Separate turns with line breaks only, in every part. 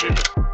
action.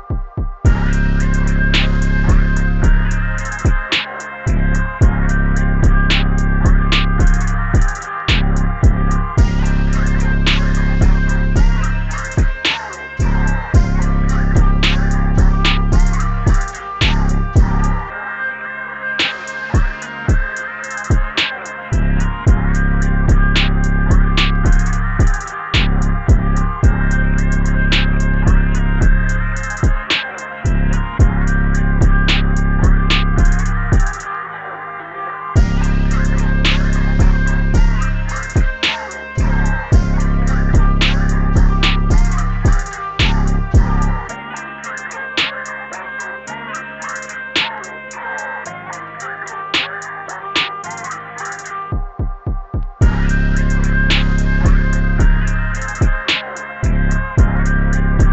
Música